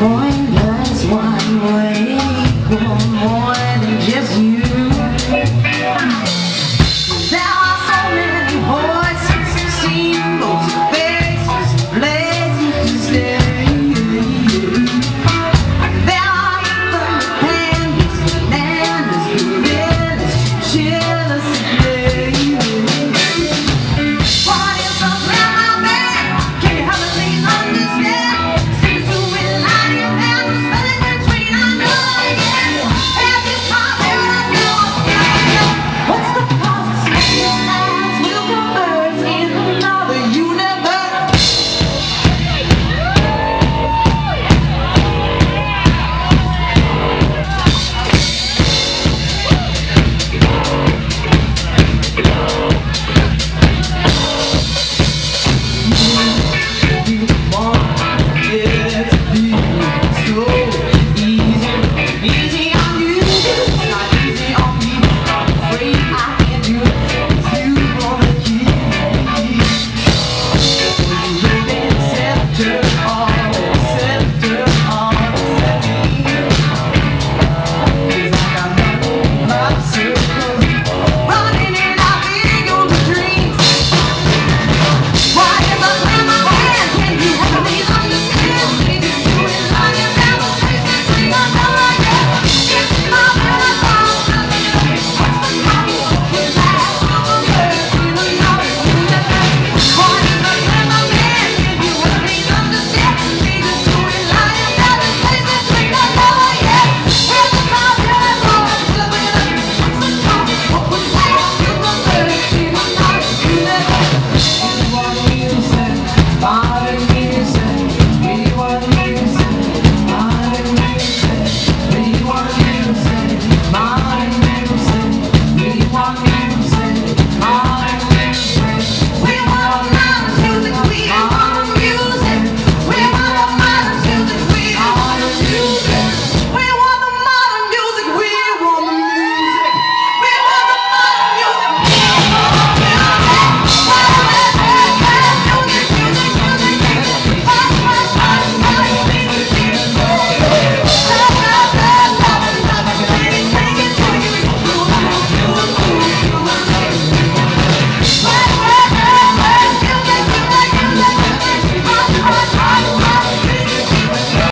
boy